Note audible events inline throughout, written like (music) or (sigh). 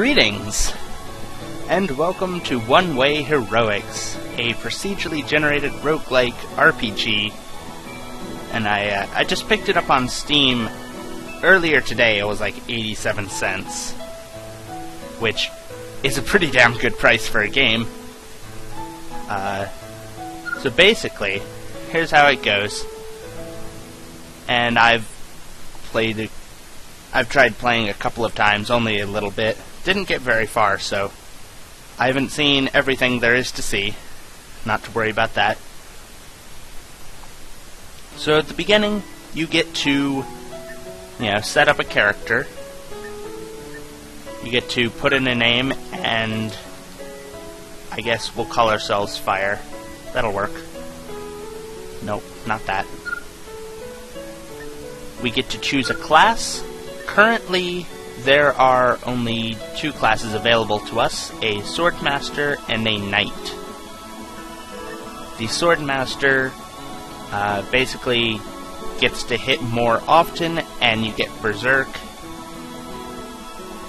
Greetings, and welcome to One Way Heroics, a procedurally generated roguelike RPG. And I, uh, I just picked it up on Steam earlier today. It was like 87 cents, which is a pretty damn good price for a game. Uh, so basically, here's how it goes. And I've played, I've tried playing a couple of times, only a little bit. Didn't get very far, so I haven't seen everything there is to see. Not to worry about that. So at the beginning, you get to, you know, set up a character. You get to put in a name, and I guess we'll call ourselves Fire. That'll work. Nope, not that. We get to choose a class. Currently, there are only two classes available to us, a Swordmaster and a Knight. The Swordmaster uh, basically gets to hit more often, and you get Berserk,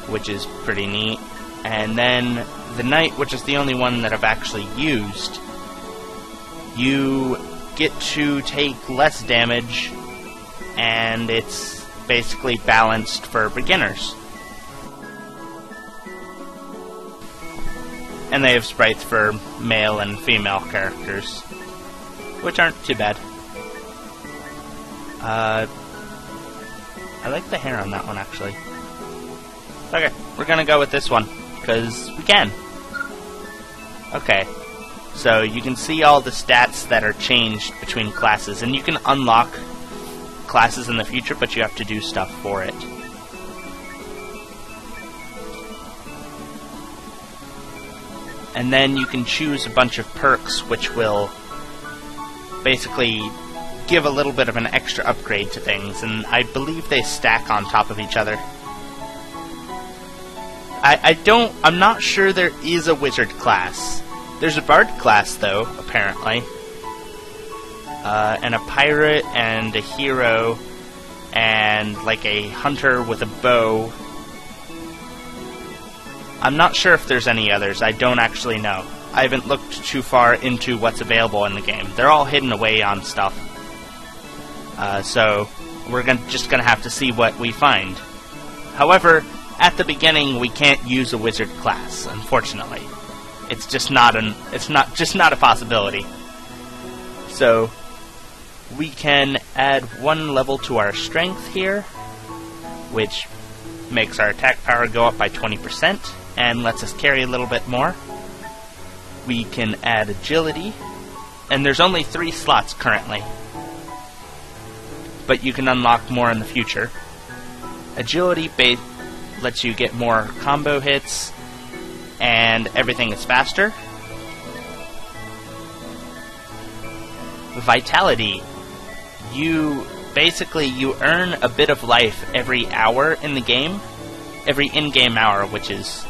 which is pretty neat. And then the Knight, which is the only one that I've actually used, you get to take less damage, and it's basically balanced for beginners. And they have sprites for male and female characters, which aren't too bad. Uh, I like the hair on that one actually. Okay, we're gonna go with this one because we can. Okay, so you can see all the stats that are changed between classes, and you can unlock classes in the future, but you have to do stuff for it. And then you can choose a bunch of perks which will basically give a little bit of an extra upgrade to things, and I believe they stack on top of each other. I, I don't. I'm not sure there is a wizard class. There's a bard class, though, apparently. Uh, and a pirate, and a hero, and like a hunter with a bow. I'm not sure if there's any others. I don't actually know. I haven't looked too far into what's available in the game. They're all hidden away on stuff. Uh, so we're gonna, just going to have to see what we find. However, at the beginning, we can't use a wizard class, unfortunately. It's just not an it's not just not a possibility. So we can add one level to our strength here, which makes our attack power go up by 20% and lets us carry a little bit more. We can add agility, and there's only three slots currently, but you can unlock more in the future. Agility ba- lets you get more combo hits, and everything is faster. Vitality. You basically you earn a bit of life every hour in the game, every in-game hour, which is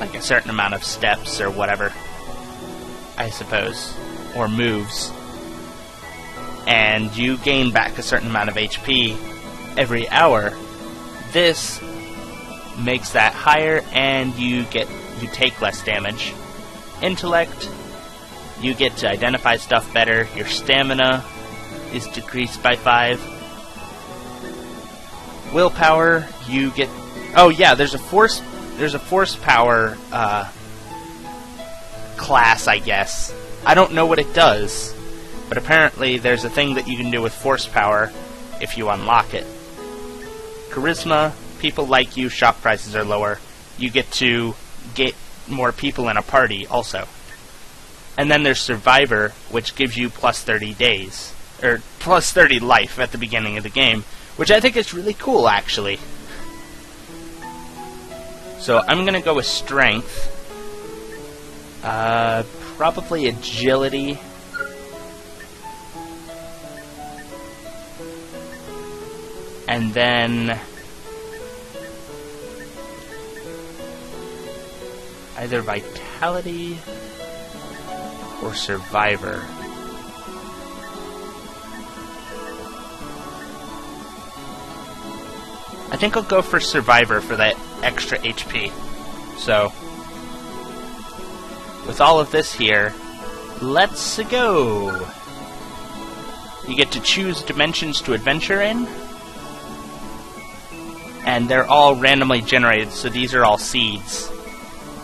like a certain amount of steps or whatever, I suppose, or moves. And you gain back a certain amount of HP every hour. This makes that higher and you get you take less damage. Intellect, you get to identify stuff better. Your stamina is decreased by 5. Willpower, you get Oh yeah, there's a force there's a force power uh, class, I guess. I don't know what it does, but apparently there's a thing that you can do with force power if you unlock it. Charisma, people like you, shop prices are lower. You get to get more people in a party also. And then there's Survivor, which gives you plus 30 days, or plus 30 life at the beginning of the game, which I think is really cool actually. So I'm gonna go with Strength. Uh, probably Agility. And then either Vitality or Survivor. I think I'll go for Survivor for that extra HP. So, with all of this here, let's go! You get to choose dimensions to adventure in, and they're all randomly generated, so these are all seeds.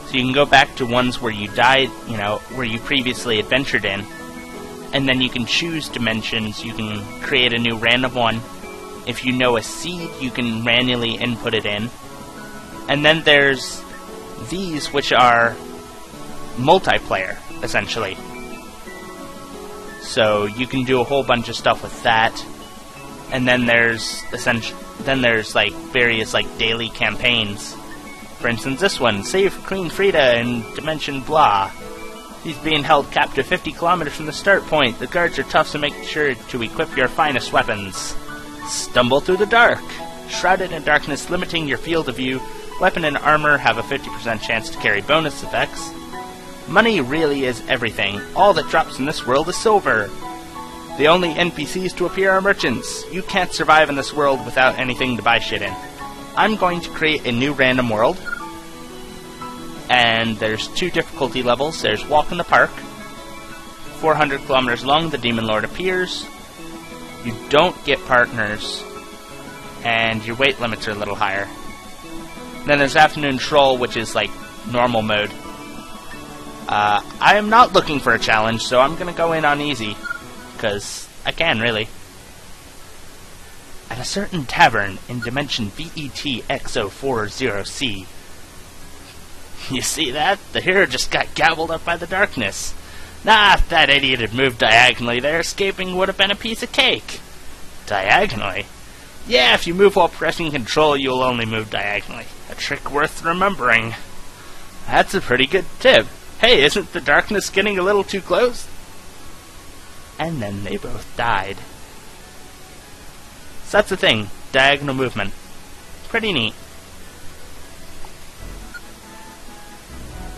So you can go back to ones where you died, you know, where you previously adventured in, and then you can choose dimensions. You can create a new random one. If you know a seed, you can manually input it in. And then there's these, which are multiplayer, essentially. So you can do a whole bunch of stuff with that. And then there's essentially then there's like various like daily campaigns. For instance, this one, save Queen Frida in Dimension Blah. He's being held captive 50 kilometers from the start point. The guards are tough, so make sure to equip your finest weapons. Stumble through the dark. Shrouded in darkness, limiting your field of view, weapon and armor have a 50% chance to carry bonus effects. Money really is everything. All that drops in this world is silver. The only NPCs to appear are merchants. You can't survive in this world without anything to buy shit in. I'm going to create a new random world and there's two difficulty levels. There's Walk in the Park. 400 kilometers long, the Demon Lord appears. You don't get partners, and your weight limits are a little higher. Then there's Afternoon Troll, which is like normal mode. Uh, I am not looking for a challenge, so I'm gonna go in on easy, because I can, really. At a certain tavern in dimension VETX040C, You see that? The hero just got gobbled up by the darkness. Nah, if that idiot had moved diagonally there, escaping would have been a piece of cake. Diagonally? Yeah, if you move while pressing control, you'll only move diagonally. A trick worth remembering. That's a pretty good tip. Hey, isn't the darkness getting a little too close? And then they both died. So that's the thing, diagonal movement. Pretty neat.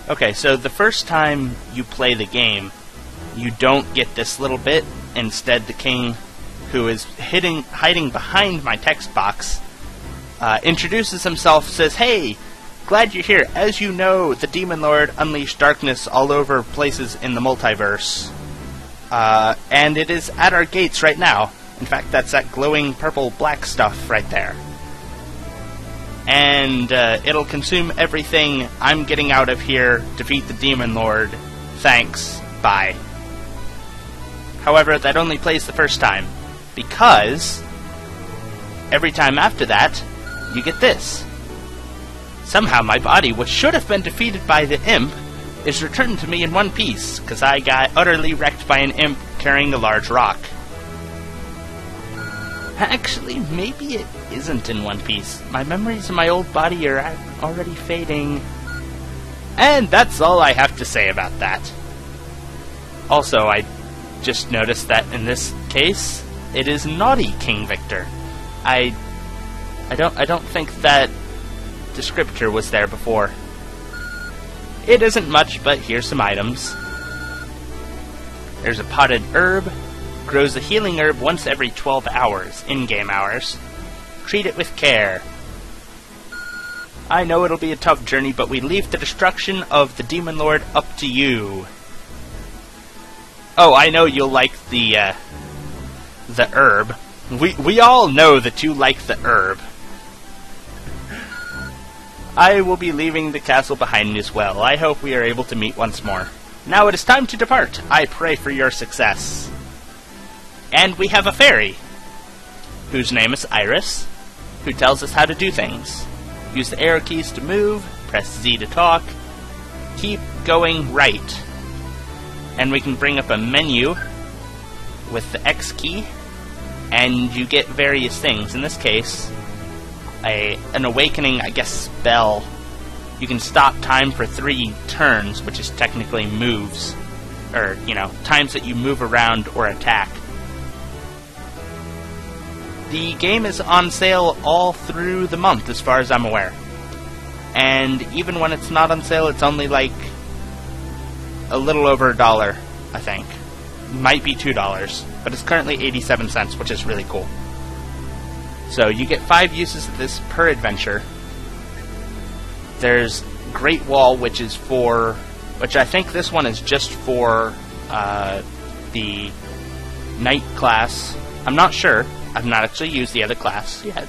Okay, so the first time you play the game, you don't get this little bit. Instead, the king, who is hiding, hiding behind my text box, uh, introduces himself, says, Hey, glad you're here. As you know, the Demon Lord unleashed darkness all over places in the multiverse. Uh, and it is at our gates right now. In fact, that's that glowing purple black stuff right there and uh, it'll consume everything I'm getting out of here, defeat the Demon Lord. Thanks. Bye. However, that only plays the first time, because every time after that, you get this. Somehow my body, which should have been defeated by the imp, is returned to me in one piece, because I got utterly wrecked by an imp carrying a large rock. Actually, maybe it isn't in one piece. My memories of my old body are already fading. And that's all I have to say about that. Also, I just noticed that in this case, it is naughty King Victor. I I don't I don't think that descriptor was there before. It isn't much, but here's some items. There's a potted herb, Grows a healing herb once every 12 hours, in-game hours. Treat it with care. I know it'll be a tough journey, but we leave the destruction of the Demon Lord up to you. Oh, I know you'll like the, uh, the herb. We, we all know that you like the herb. I will be leaving the castle behind me as well. I hope we are able to meet once more. Now it is time to depart. I pray for your success. And we have a fairy, whose name is Iris, who tells us how to do things. Use the arrow keys to move, press Z to talk, keep going right. And we can bring up a menu with the X key, and you get various things. In this case, a an awakening, I guess, spell. You can stop time for three turns, which is technically moves, or you know, times that you move around or attack. The game is on sale all through the month, as far as I'm aware. And even when it's not on sale, it's only like a little over a dollar, I think. Might be two dollars, but it's currently 87 cents, which is really cool. So you get five uses of this per adventure. There's Great Wall, which is for, which I think this one is just for uh, the Knight class. I'm not sure. I've not actually used the other class yet.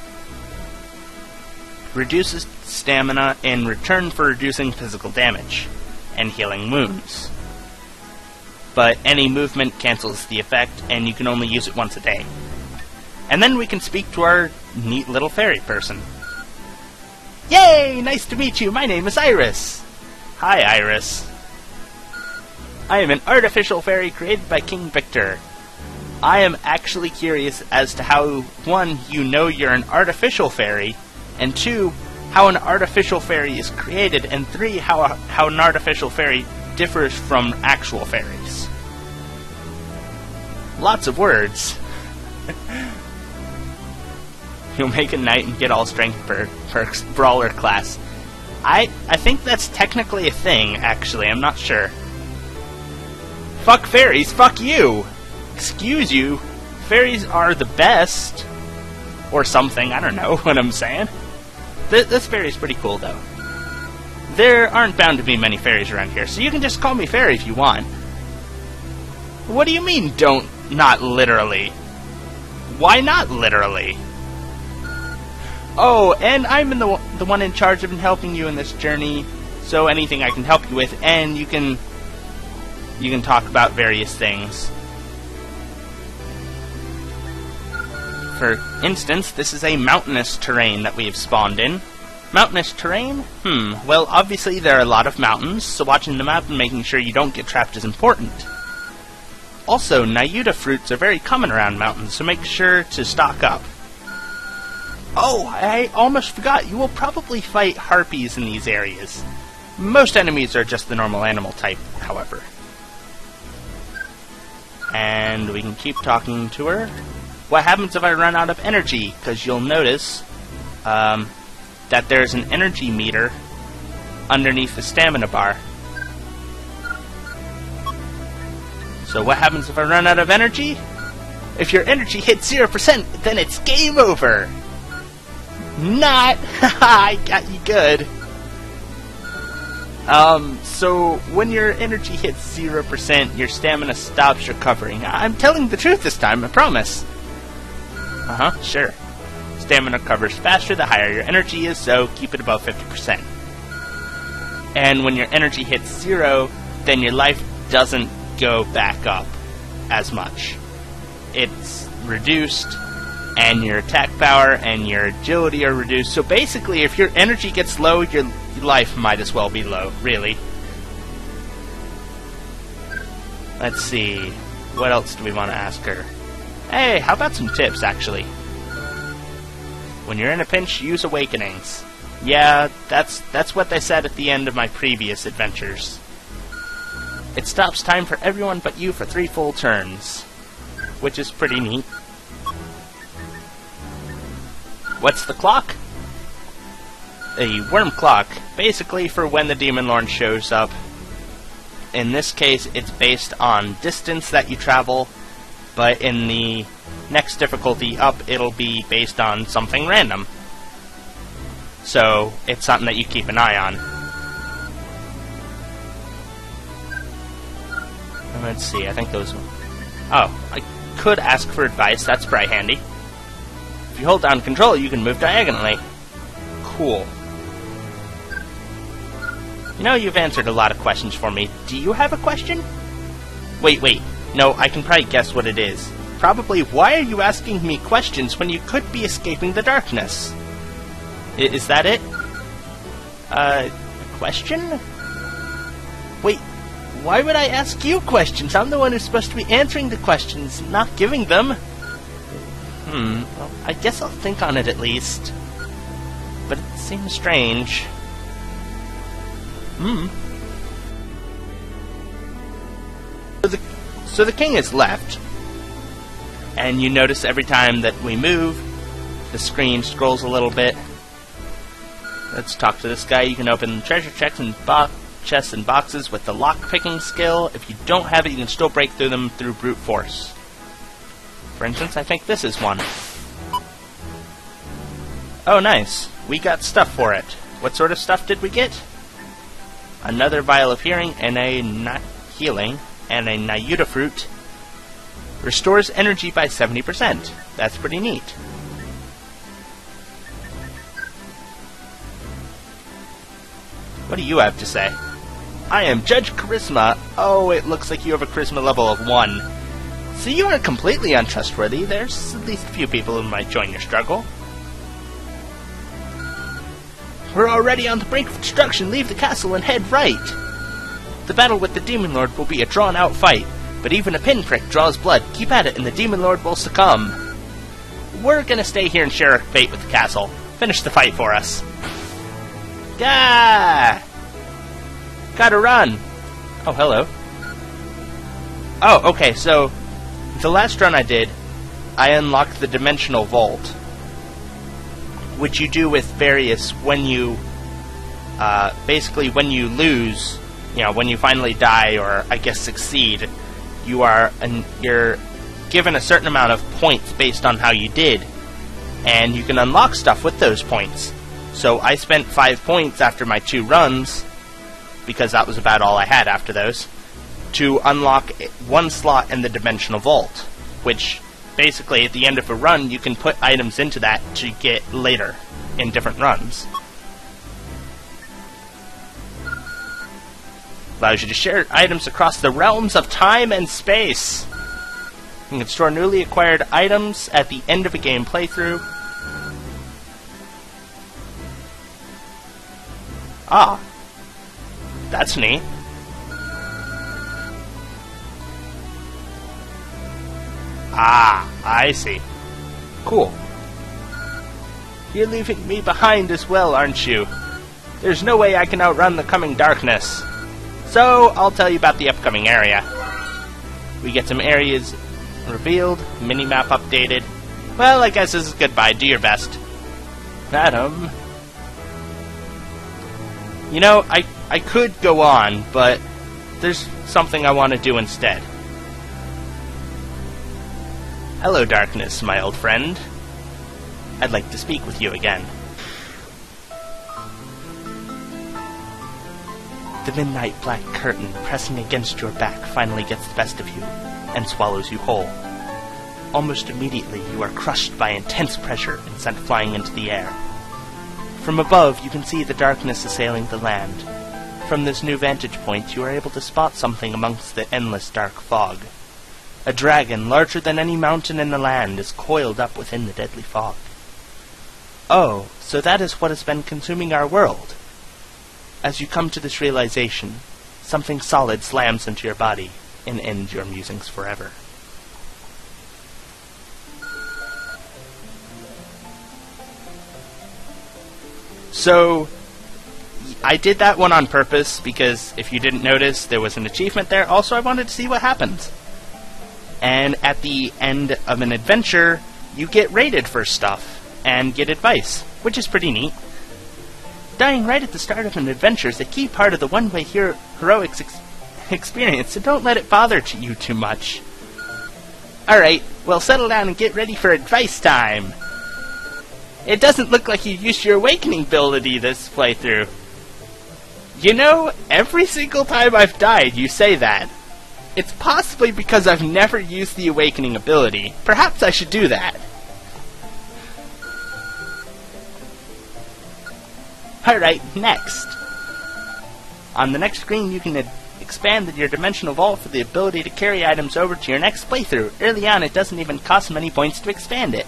Reduces stamina in return for reducing physical damage and healing wounds. But any movement cancels the effect, and you can only use it once a day. And then we can speak to our neat little fairy person. Yay! Nice to meet you. My name is Iris. Hi, Iris. I am an artificial fairy created by King Victor. I am actually curious as to how, one, you know you're an artificial fairy, and two, how an artificial fairy is created, and three, how, a, how an artificial fairy differs from actual fairies. Lots of words. (laughs) You'll make a knight and get all strength per, perks, brawler class. I I think that's technically a thing, actually, I'm not sure. Fuck fairies, fuck you! Excuse you, fairies are the best. Or something, I don't know (laughs) what I'm saying. Th this fairy is pretty cool, though. There aren't bound to be many fairies around here, so you can just call me fairy if you want. What do you mean, don't, not literally? Why not literally? Oh, and I'm the the one in charge of helping you in this journey. So anything I can help you with, and you can you can talk about various things. For instance, this is a mountainous terrain that we have spawned in. Mountainous terrain? Hmm, well, obviously there are a lot of mountains, so watching the map and making sure you don't get trapped is important. Also, Nayuta fruits are very common around mountains, so make sure to stock up. Oh, I almost forgot. You will probably fight harpies in these areas. Most enemies are just the normal animal type, however. And we can keep talking to her. What happens if I run out of energy? Because you'll notice um, that there's an energy meter underneath the stamina bar. So what happens if I run out of energy? If your energy hits 0%, then it's game over! Not! (laughs) I got you good. Um, so when your energy hits 0%, your stamina stops recovering. I'm telling the truth this time, I promise. Uh huh, sure. Stamina recovers faster the higher your energy is, so keep it above 50%. And when your energy hits zero, then your life doesn't go back up as much. It's reduced and your attack power and your agility are reduced. So basically, if your energy gets low, your life might as well be low, really. Let's see. What else do we want to ask her? Hey, how about some tips, actually? When you're in a pinch, use Awakenings. Yeah, that's that's what they said at the end of my previous adventures. It stops time for everyone but you for three full turns, which is pretty neat. What's the clock? A worm clock, basically for when the Demon Lord shows up. In this case, it's based on distance that you travel, but in the next difficulty up, it'll be based on something random. So, it's something that you keep an eye on. Let's see, I think those... Oh, I could ask for advice, that's pretty handy. If you hold down control, you can move diagonally. Cool. You know, you've answered a lot of questions for me. Do you have a question? Wait, wait. No, I can probably guess what it is. Probably, why are you asking me questions when you could be escaping the darkness? I is that it? Uh, question? Wait, why would I ask you questions? I'm the one who's supposed to be answering the questions, not giving them. Hmm, well, I guess I'll think on it at least. But it seems strange. Hmm. So the, so the king is left. And you notice every time that we move, the screen scrolls a little bit. Let's talk to this guy. You can open treasure chests and bo chests and boxes with the lock picking skill. If you don't have it, you can still break through them through brute force. For instance, I think this is one. Oh, nice. We got stuff for it. What sort of stuff did we get? another vial of healing, and a na- healing, and a Nayuta fruit. Restores energy by 70%. That's pretty neat. What do you have to say? I am Judge Charisma. Oh, it looks like you have a charisma level of 1. So you aren't completely untrustworthy. There's at least a few people who might join your struggle. We're already on the brink of destruction. Leave the castle and head right. The battle with the Demon Lord will be a drawn-out fight, but even a pinprick draws blood. Keep at it and the Demon Lord will succumb. We're gonna stay here and share our fate with the castle. Finish the fight for us. Gah! Gotta run! Oh, hello. Oh, okay, so the last run I did, I unlocked the Dimensional Vault, which you do with various when you, uh, basically when you lose, you know, when you finally die or I guess succeed, you are an, you're given a certain amount of points based on how you did, and you can unlock stuff with those points. So I spent five points after my two runs, because that was about all I had after those to unlock one slot in the Dimensional Vault, which basically at the end of a run you can put items into that to get later in different runs. Allows you to share items across the realms of time and space. You can store newly acquired items at the end of a game playthrough. Ah, that's neat. Ah, I see. Cool. You're leaving me behind as well, aren't you? There's no way I can outrun the coming darkness. So, I'll tell you about the upcoming area. We get some areas revealed, minimap updated. Well, I guess this is goodbye. Do your best. Madam. You know, I, I could go on, but there's something I want to do instead. Hello, darkness, my old friend. I'd like to speak with you again. The midnight black curtain pressing against your back finally gets the best of you and swallows you whole. Almost immediately, you are crushed by intense pressure and sent flying into the air. From above, you can see the darkness assailing the land. From this new vantage point, you are able to spot something amongst the endless dark fog. A dragon larger than any mountain in the land is coiled up within the deadly fog. Oh, so that is what has been consuming our world. As you come to this realization, something solid slams into your body and ends your musings forever. So, I did that one on purpose because if you didn't notice, there was an achievement there. Also, I wanted to see what happens. And at the end of an adventure, you get rated for stuff and get advice, which is pretty neat. Dying right at the start of an adventure is a key part of the one-way hero- heroics ex- experience, so don't let it bother you too much. Alright, well settle down and get ready for advice time! It doesn't look like you used your awakening ability this playthrough. You know, every single time I've died, you say that. It's possibly because I've never used the awakening ability. Perhaps I should do that. Alright, next. On the next screen, you can expand your Dimensional Vault for the ability to carry items over to your next playthrough. Early on, it doesn't even cost many points to expand it.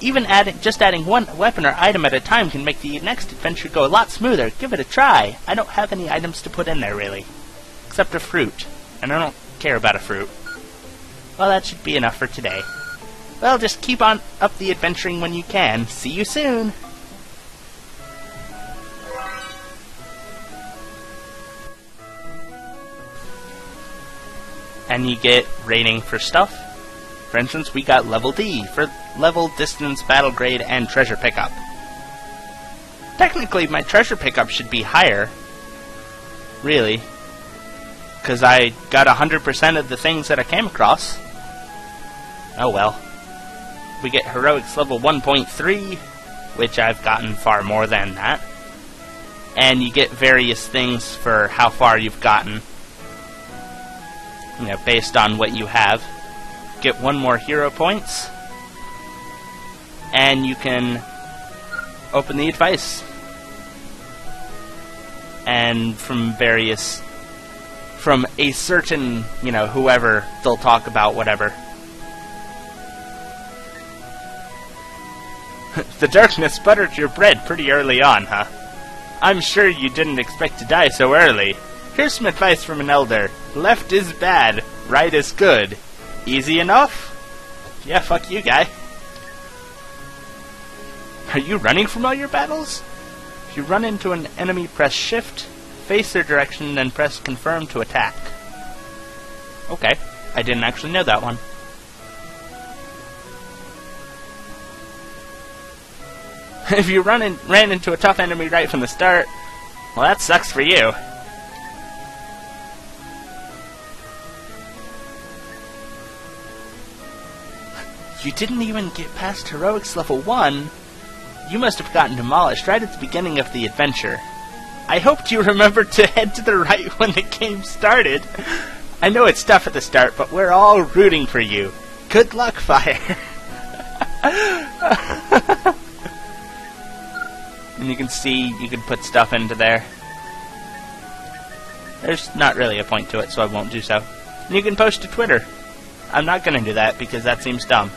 Even just adding one weapon or item at a time can make the next adventure go a lot smoother. Give it a try. I don't have any items to put in there, really. Except a fruit. And I don't care about a fruit. Well, that should be enough for today. Well, just keep on up the adventuring when you can. See you soon! and you get rating for stuff. For instance, we got level D for level, distance, battle grade, and treasure pickup. Technically, my treasure pickup should be higher. Really. Because I got 100% of the things that I came across. Oh well. We get heroics level 1.3, which I've gotten far more than that. and you get various things for how far you've gotten. You know, based on what you have. Get one more hero points, and you can open the advice. And from various, from a certain, you know, whoever, they'll talk about whatever. (laughs) the darkness buttered your bread pretty early on, huh? I'm sure you didn't expect to die so early. Here's some advice from an elder. Left is bad, right is good. Easy enough? Yeah, fuck you, guy. Are you running from all your battles? If you run into an enemy, press shift, face their direction, then press confirm to attack. Okay, I didn't actually know that one. (laughs) if you run in, ran into a tough enemy right from the start, well, that sucks for you. (laughs) You didn't even get past Heroics level 1. You must have gotten demolished right at the beginning of the adventure. I hoped you remembered to head to the right (laughs) when the game started. I know it's tough at the start, but we're all rooting for you. Good luck, Fire. (laughs) and you can see you can put stuff into there. There's not really a point to it, so I won't do so. And you can post to Twitter. I'm not going to do that because that seems dumb.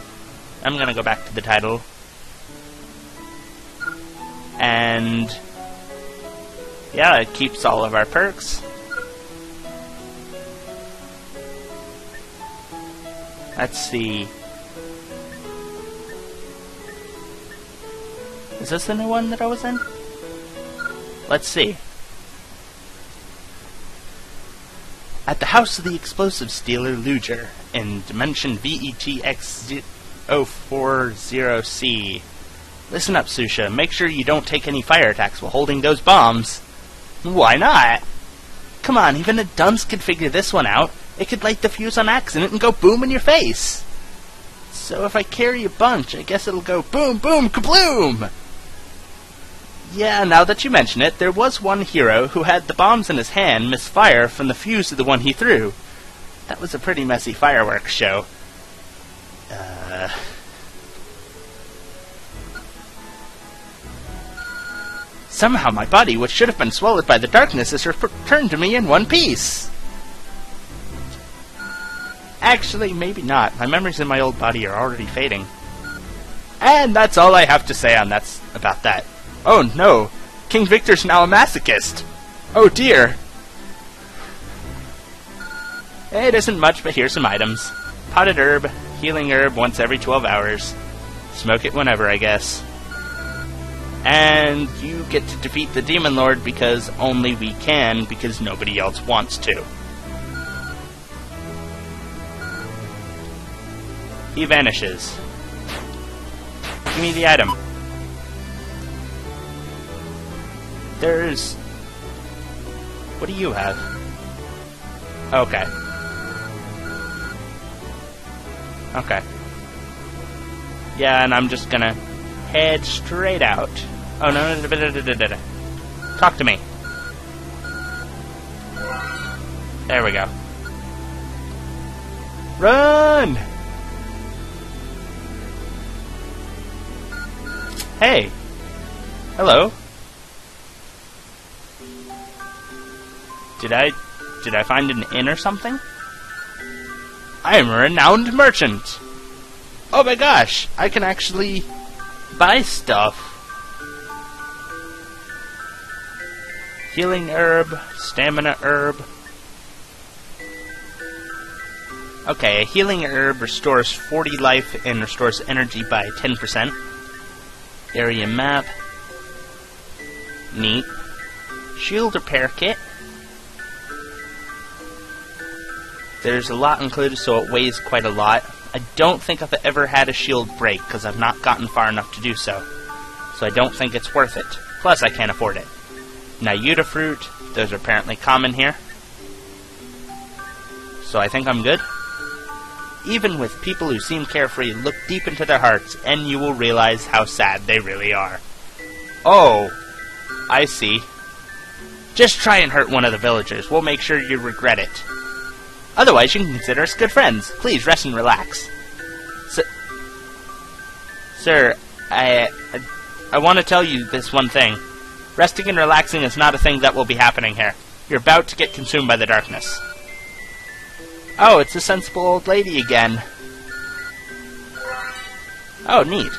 I'm going to go back to the title. And yeah, it keeps all of our perks. Let's see. Is this the new one that I was in? Let's see. At the house of the explosive stealer Luger in dimension VETX040C. Listen up, Susha. Make sure you don't take any fire attacks while holding those bombs. Why not? Come on, even a dunce could figure this one out. It could light the fuse on accident and go boom in your face. So if I carry a bunch, I guess it'll go boom, boom, kabloom! Yeah, now that you mention it, there was one hero who had the bombs in his hand misfire from the fuse of the one he threw. That was a pretty messy fireworks show. Uh... Somehow my body, which should have been swallowed by the darkness, is returned to me in one piece. Actually, maybe not. My memories in my old body are already fading. And that's all I have to say on that about that. Oh no! King Victor's now a masochist! Oh dear! It isn't much, but here's some items. Potted herb, healing herb once every 12 hours. Smoke it whenever, I guess. And you get to defeat the Demon Lord because only we can, because nobody else wants to. He vanishes. Give me the item. There's... What do you have? Okay. Okay. Yeah, and I'm just gonna head straight out. Oh, no, no, no, no, no. Talk to me. There we go. Run! Hey! Hello. Did I... Did I find an inn or something? I am a renowned merchant! Oh my gosh! I can actually buy stuff. Healing herb, stamina herb. Okay, a healing herb restores 40 life and restores energy by 10%. Area map. Neat. Shield repair kit. There's a lot included, so it weighs quite a lot. I don't think I've ever had a shield break, because I've not gotten far enough to do so. So I don't think it's worth it. Plus, I can't afford it. Nayuta fruit, those are apparently common here. So I think I'm good. Even with people who seem carefree, look deep into their hearts, and you will realize how sad they really are. Oh, I see. Just try and hurt one of the villagers. We'll make sure you regret it. Otherwise, you can consider us good friends. Please rest and relax. S Sir, I, I, I want to tell you this one thing. Resting and relaxing is not a thing that will be happening here. You're about to get consumed by the darkness. Oh, it's a sensible old lady again. Oh, neat.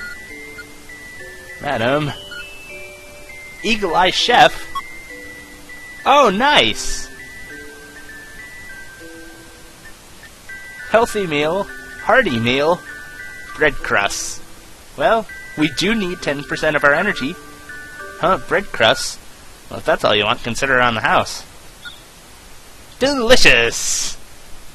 Madam. Eagle Eye Chef? Oh, nice! Healthy meal, hearty meal, bread crusts. Well, we do need 10% of our energy. Huh, bread crusts? Well, if that's all you want, consider on the house. Delicious!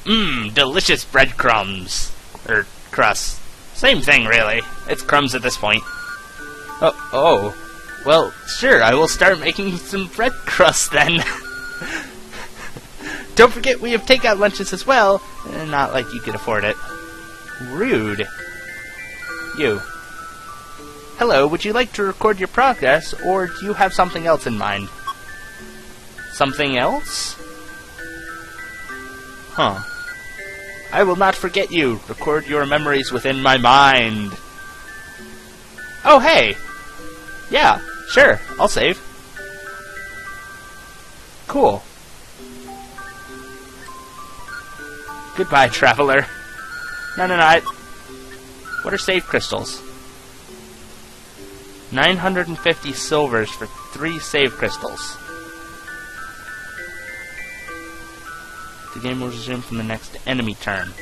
Mmm, delicious breadcrumbs. Or crusts. Same thing, really. It's crumbs at this point. Oh, oh. Well, sure, I will start making (laughs) some bread crusts then. (laughs) Don't forget we have takeout lunches as well. Eh, not like you could afford it. Rude. You. Hello, would you like to record your progress, or do you have something else in mind? Something else? Huh. I will not forget you. Record your memories within my mind. Oh, hey! Yeah, sure, I'll save. Cool. Goodbye, traveler. No, no, no, I... What are save crystals? 950 silvers for three save crystals. The game will resume from the next enemy turn.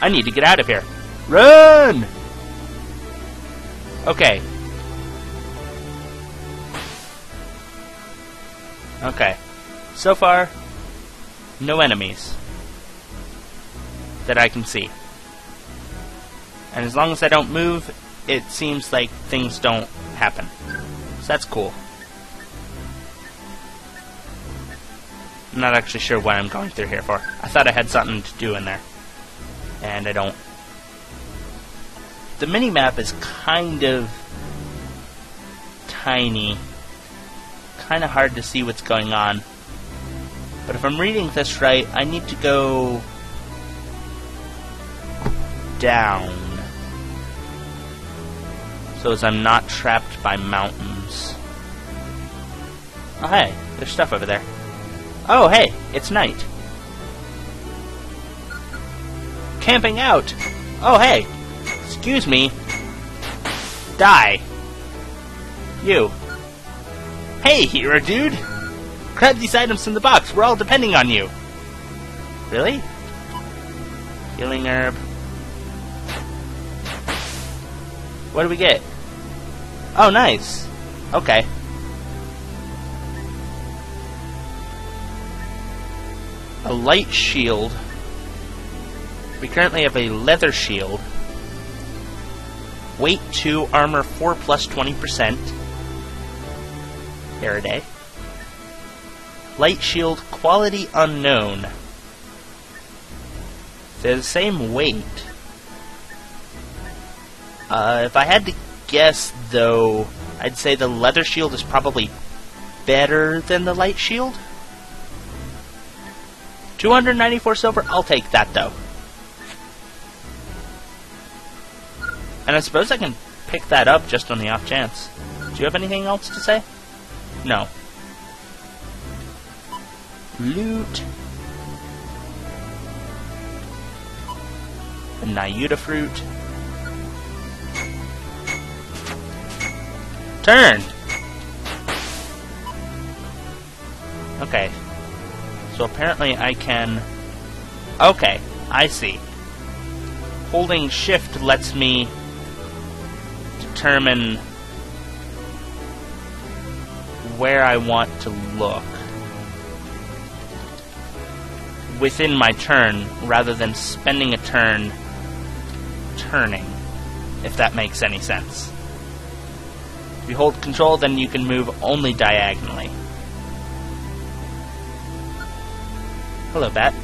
I need to get out of here. Run! Okay. Okay. So far, no enemies that I can see. And as long as I don't move, it seems like things don't happen. So that's cool. I'm not actually sure what I'm going through here for. I thought I had something to do in there. And I don't. The mini-map is kind of tiny. Kind of hard to see what's going on. But if I'm reading this right, I need to go down as I'm not trapped by mountains. Oh hey, there's stuff over there. Oh hey, it's night. Camping out! Oh hey! Excuse me. Die. You. Hey, hero dude! Grab these items from the box, we're all depending on you. Really? Healing herb. What do we get? Oh, nice. Okay. A light shield. We currently have a leather shield. Weight 2, armor 4 plus 20%. Faraday. Light shield, quality unknown. They're the same weight. Uh, if I had to guess, though, I'd say the leather shield is probably better than the light shield. 294 silver, I'll take that, though. And I suppose I can pick that up just on the off chance. Do you have anything else to say? No. Loot. A fruit. Turn! Okay. So apparently I can... Okay, I see. Holding shift lets me determine where I want to look within my turn rather than spending a turn turning, if that makes any sense. If you hold control, then you can move only diagonally. Hello, Bat.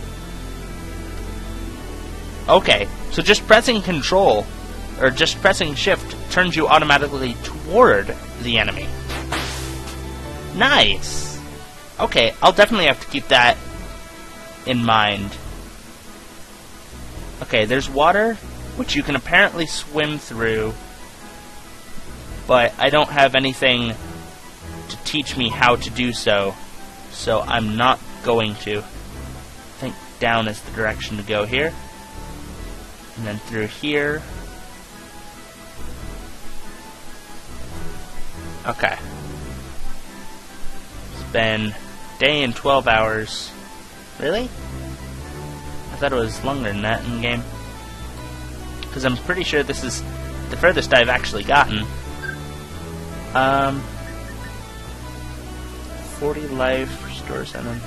Okay, so just pressing control, or just pressing shift, turns you automatically toward the enemy. Nice! Okay, I'll definitely have to keep that in mind. Okay, there's water, which you can apparently swim through, but I don't have anything to teach me how to do so, so I'm not going to. I think down is the direction to go here. And then through here. Okay. It's been day and 12 hours. Really? I thought it was longer than that in game. Because I'm pretty sure this is the furthest I've actually gotten. Um, 40 life, restore seven.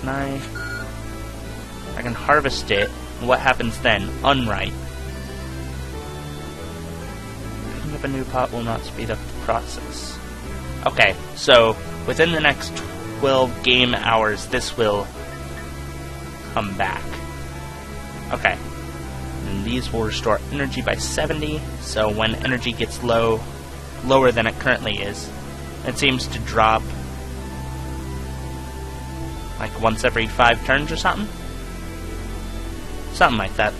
Can I... I can harvest it. What happens then? Unright. Picking up a new pot will not speed up the process. Okay, so within the next 12 game hours, this will come back. Okay. And these will restore energy by 70, so when energy gets low, lower than it currently is, it seems to drop like once every five turns or something. Something like that.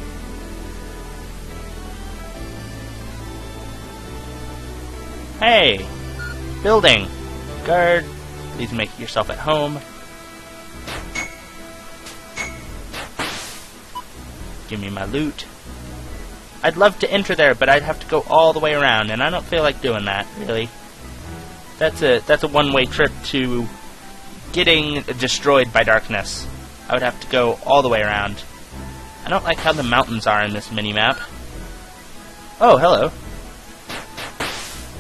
Hey! Building! Guard! Please make yourself at home. Give me my loot. I'd love to enter there, but I'd have to go all the way around, and I don't feel like doing that, really. That's a that's a one-way trip to getting destroyed by darkness. I would have to go all the way around. I don't like how the mountains are in this mini-map. Oh, hello.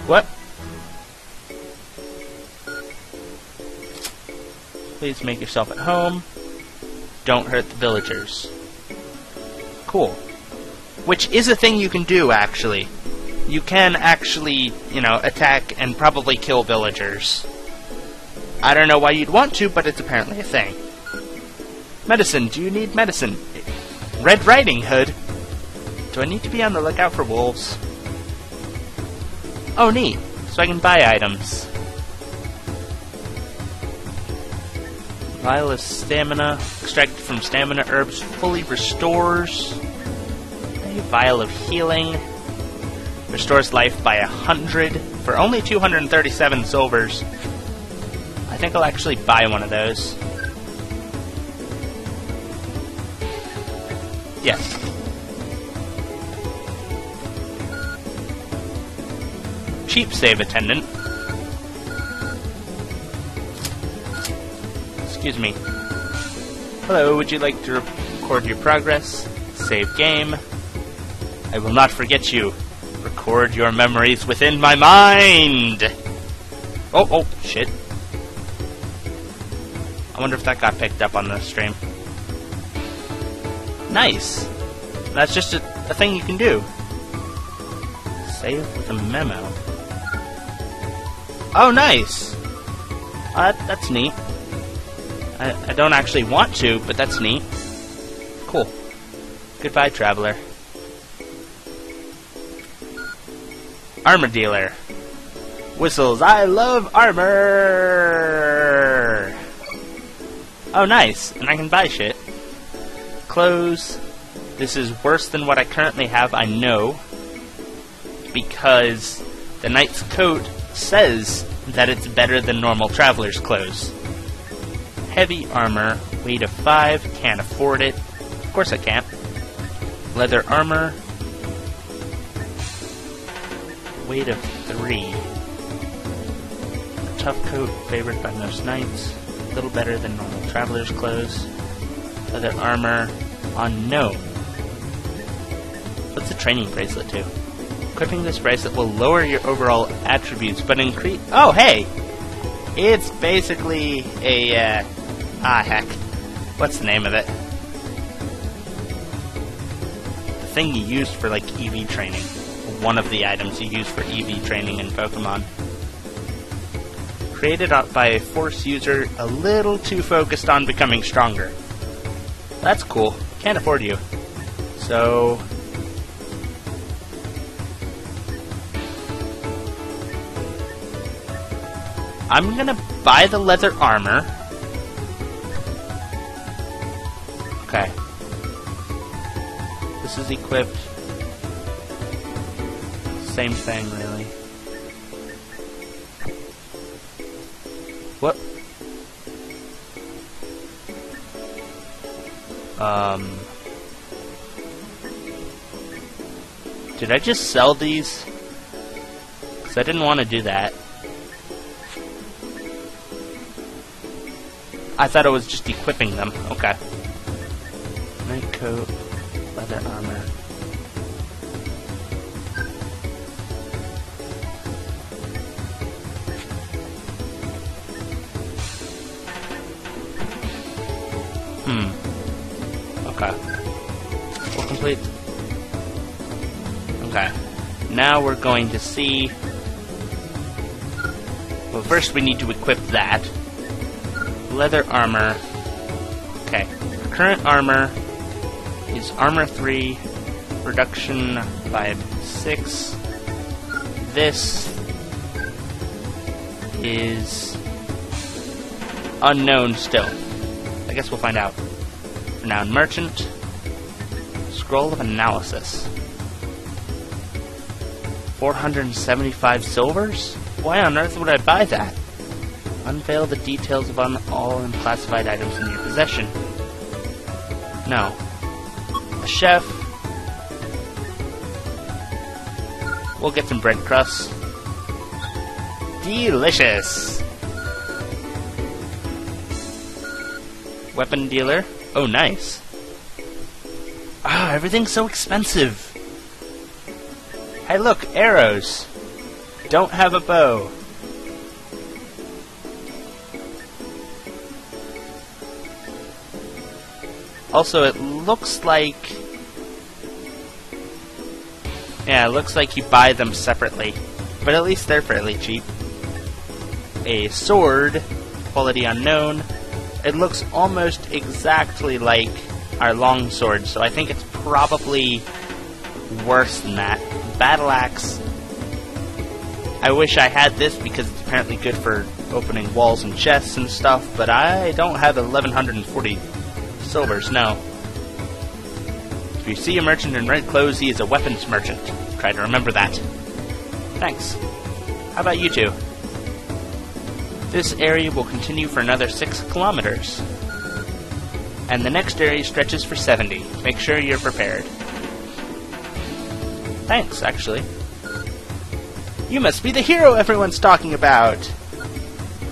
What? Please make yourself at home. Don't hurt the villagers. Cool. Which is a thing you can do, actually. You can actually, you know, attack and probably kill villagers. I don't know why you'd want to, but it's apparently a thing. Medicine. Do you need medicine? Red Riding Hood? Do I need to be on the lookout for wolves? Oh, neat. So I can buy items. Vial of stamina, extracted from stamina herbs, fully restores. A vial of healing. Restores life by a hundred for only 237 silvers. I think I'll actually buy one of those. Yes. Cheap save attendant. Excuse me. Hello, would you like to record your progress? Save game. I will not forget you. Record your memories within my mind! Oh, oh, shit. I wonder if that got picked up on the stream. Nice! That's just a, a thing you can do. Save with a memo. Oh, nice! Uh, that's neat. I, I don't actually want to, but that's neat. Cool. Goodbye, traveler. Armor dealer. Whistles, I love armor! Oh, nice. And I can buy shit. Clothes. This is worse than what I currently have, I know. Because the knight's coat says that it's better than normal traveler's clothes heavy armor, weight of 5, can't afford it. Of course I can't. Leather armor, weight of 3. A tough coat favored by most knights, a little better than normal traveler's clothes. Leather armor, unknown. What's the training bracelet do? Equipping this bracelet will lower your overall attributes, but increase. Oh, hey! It's basically a uh, Ah, heck. What's the name of it? The thing you used for, like, EV training. One of the items you use for EV training in Pokemon. Created by a Force user a little too focused on becoming stronger. That's cool. Can't afford you. So, I'm gonna buy the leather armor. Is equipped. Same thing, really. What? Um... Did I just sell these? Because I didn't want to do that. I thought it was just equipping them. Okay. Knight coat, armor. Hmm. Okay. Full complete. Okay. Now we're going to see... Well, first we need to equip that. Leather armor. Okay. Current armor is armor 3, reduction by 6. This is unknown still. I guess we'll find out. Renowned Merchant. Scroll of Analysis. 475 silvers? Why on earth would I buy that? Unveil the details of all unclassified items in your possession. No. Chef. We'll get some bread crusts. Delicious! Weapon dealer. Oh, nice. Ah, everything's so expensive. Hey look, arrows. Don't have a bow. Also, it looks like... Yeah, it looks like you buy them separately. But at least they're fairly cheap. A sword, quality unknown. It looks almost exactly like our long sword, so I think it's probably worse than that. Battle Axe. I wish I had this because it's apparently good for opening walls and chests and stuff, but I don't have 1140 silvers, no. You see a merchant in red clothes, he is a weapons merchant. Try to remember that. Thanks. How about you two? This area will continue for another 6 kilometers. And the next area stretches for 70. Make sure you're prepared. Thanks, actually. You must be the hero everyone's talking about!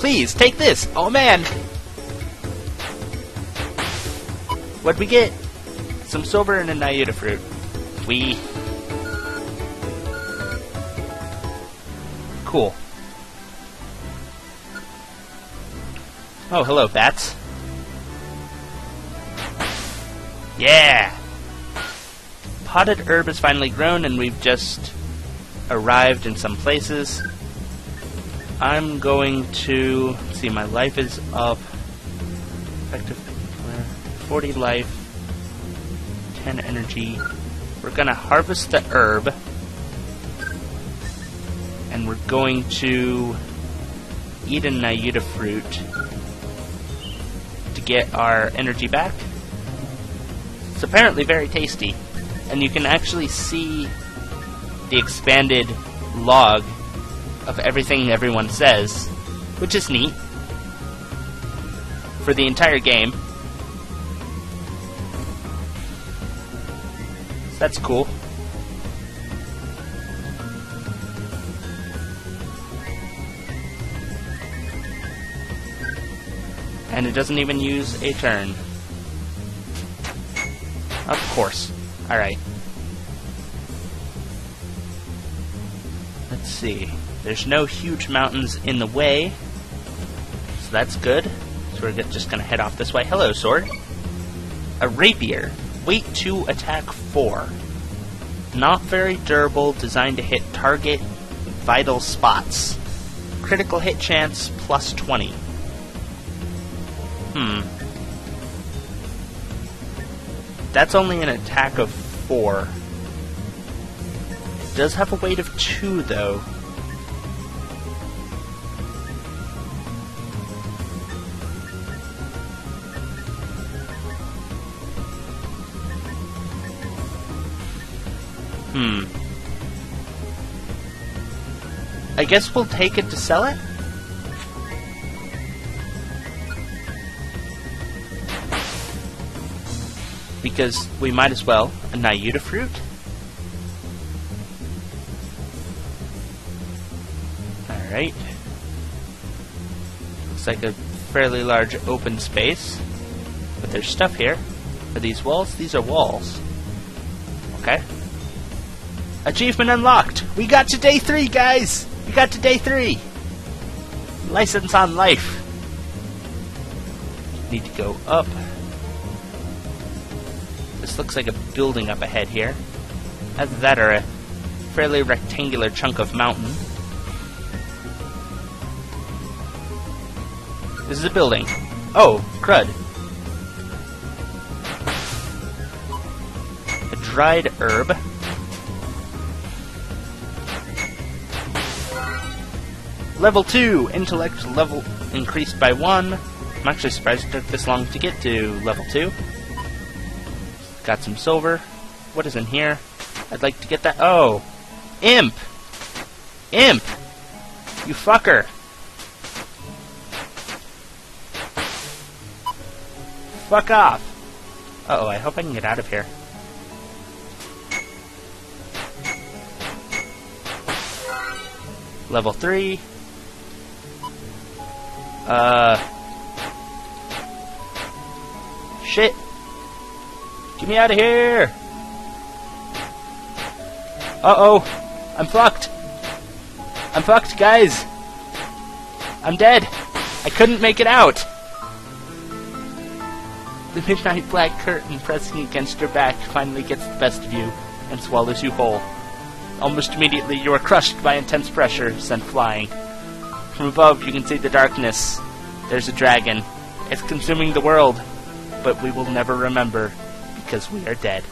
Please, take this! Oh man! What'd we get? Some silver and a Nayuta fruit. We. Cool. Oh, hello, bats. Yeah! potted herb has finally grown and we've just arrived in some places. I'm going to see my life is up. Effective 40 life, 10 energy. We're gonna harvest the herb and we're going to eat a Nayuta fruit to get our energy back. It's apparently very tasty and you can actually see the expanded log of everything everyone says, which is neat for the entire game. That's cool. And it doesn't even use a turn. Of course. Alright. Let's see. There's no huge mountains in the way. So that's good. So we're just gonna head off this way. Hello, sword. A rapier. Weight 2, attack 4. Not very durable, designed to hit target vital spots. Critical hit chance plus 20. Hmm. That's only an attack of 4. It does have a weight of 2, though. Guess we'll take it to sell it? Because we might as well. A Nayuta fruit? Alright. Looks like a fairly large open space. But there's stuff here. Are these walls? These are walls. Okay. Achievement unlocked! We got to day three, guys! We got to day three! License on life. Need to go up. This looks like a building up ahead here. Either that or a fairly rectangular chunk of mountain. This is a building. Oh, crud. A dried herb. Level 2! Intellect level increased by 1. I'm actually surprised it took this long to get to level 2. Got some silver. What is in here? I'd like to get that. Oh! Imp! Imp! You fucker! Fuck off! Uh oh, I hope I can get out of here. Level 3. Uh. Shit! Get me out of here! Uh oh! I'm fucked! I'm fucked, guys! I'm dead! I couldn't make it out! The midnight black curtain pressing against your back finally gets the best of you and swallows you whole. Almost immediately, you are crushed by intense pressure, sent flying. From above, you can see the darkness. There's a dragon. It's consuming the world, but we will never remember because we are dead.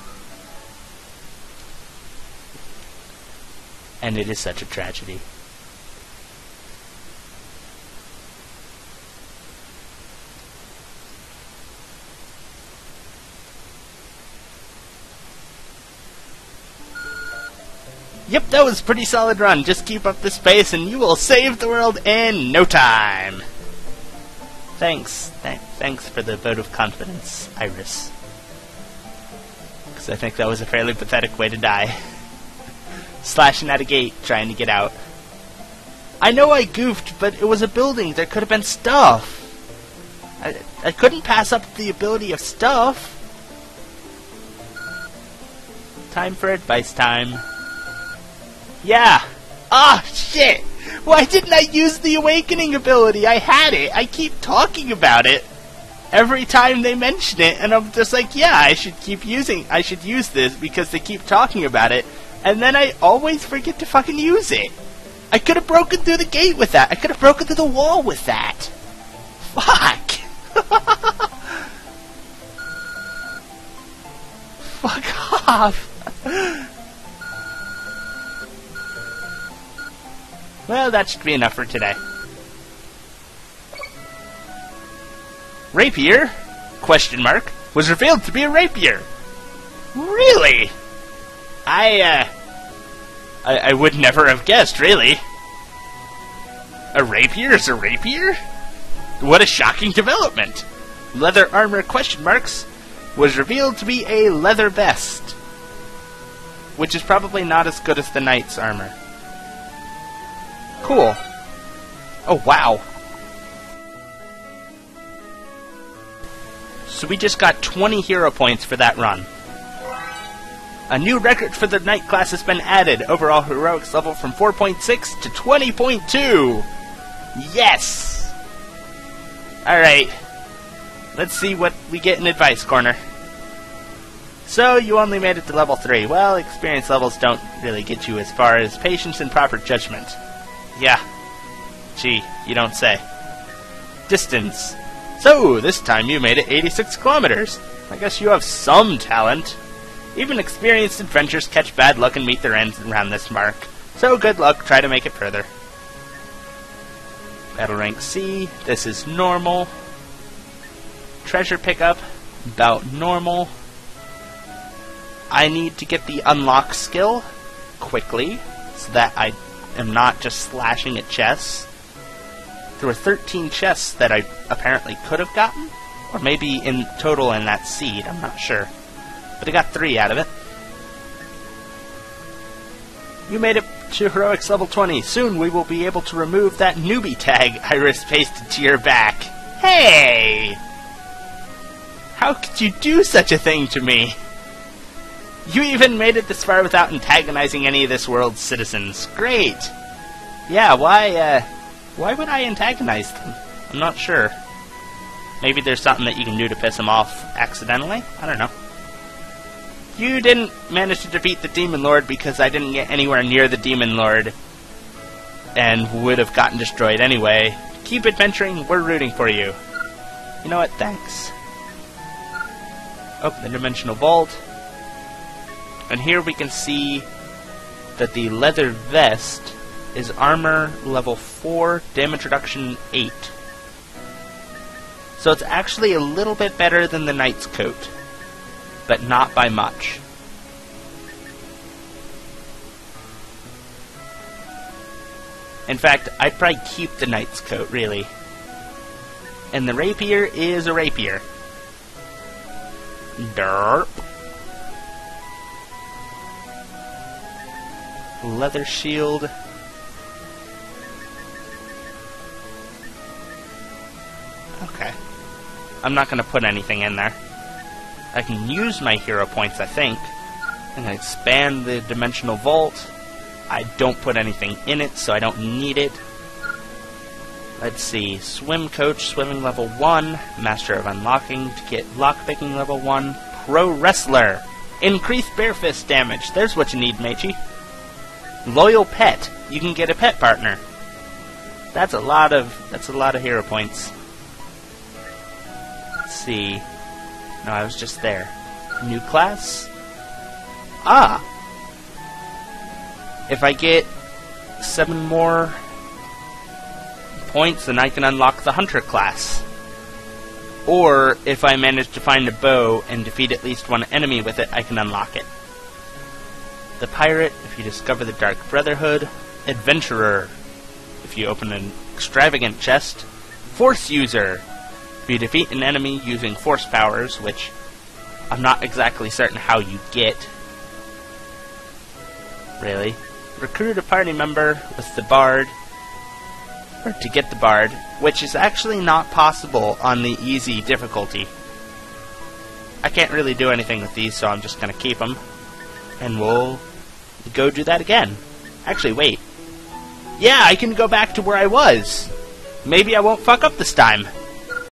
And it is such a tragedy. Yep, that was a pretty solid run. Just keep up this pace and you will save the world in no time. Thanks. Th- thanks for the vote of confidence, Iris. Because I think that was a fairly pathetic way to die. (laughs) Slashing at a gate, trying to get out. I know I goofed, but it was a building. There could have been stuff. I, I couldn't pass up the ability of stuff. Time for advice time. Yeah. Ah, shit. Why didn't I use the awakening ability? I had it. I keep talking about it every time they mention it, and I'm just like, yeah, I should keep using. I should use this because they keep talking about it, and then I always forget to fucking use it. I could have broken through the gate with that. I could have broken through the wall with that. Fuck. (laughs) Fuck off. Well, that should be enough for today. Rapier? Question mark. Was revealed to be a rapier. Really? I, uh... I, I would never have guessed, really. A rapier is a rapier? What a shocking development. Leather armor question marks was revealed to be a leather vest. Which is probably not as good as the knight's armor. Cool. Oh, wow. So we just got 20 hero points for that run. A new record for the knight class has been added. Overall heroics level from 4.6 to 20.2. Yes! Alright. Let's see what we get in Advice Corner. So, you only made it to level 3. Well, experience levels don't really get you as far as patience and proper judgment. Yeah. Gee, you don't say. Distance. So, this time you made it 86 kilometers. I guess you have some talent. Even experienced adventurers catch bad luck and meet their ends around this mark. So good luck, try to make it further. Battle rank C, this is normal. Treasure pickup, about normal. I need to get the unlock skill, quickly so that I am not just slashing at chests. There were 13 chests that I apparently could have gotten, or maybe in total in that seed, I'm not sure. But I got three out of it. You made it to Heroics level 20. Soon we will be able to remove that newbie tag (laughs) Iris pasted to your back. Hey! How could you do such a thing to me? You even made it this far without antagonizing any of this world's citizens. Great! Yeah, why, uh, why would I antagonize them? I'm not sure. Maybe there's something that you can do to piss them off accidentally? I don't know. You didn't manage to defeat the Demon Lord because I didn't get anywhere near the Demon Lord and would have gotten destroyed anyway. Keep adventuring, we're rooting for you. You know what, thanks. Open the Dimensional Vault. And here we can see that the leather vest is armor level 4, damage reduction 8. So it's actually a little bit better than the knight's coat, but not by much. In fact, I'd probably keep the knight's coat, really. And the rapier is a rapier. Derp. Leather shield. Okay. I'm not going to put anything in there. I can use my hero points, I think. And expand the dimensional vault. I don't put anything in it, so I don't need it. Let's see. Swim Coach, swimming level 1. Master of Unlocking to get lockpicking level 1. Pro Wrestler. Increased Bare Fist damage. There's what you need, Meiji. Loyal Pet. You can get a pet partner. That's a lot of that's a lot of hero points. Let's see. No, I was just there. New class? Ah! If I get seven more points, then I can unlock the Hunter class. Or, if I manage to find a bow and defeat at least one enemy with it, I can unlock it. The Pirate, if you discover the Dark Brotherhood. Adventurer, if you open an extravagant chest. Force User, if you defeat an enemy using force powers, which I'm not exactly certain how you get. Really? Recruit a party member with the Bard, or to get the Bard, which is actually not possible on the easy difficulty. I can't really do anything with these, so I'm just going to keep them. And we'll go do that again. Actually, wait. Yeah, I can go back to where I was. Maybe I won't fuck up this time.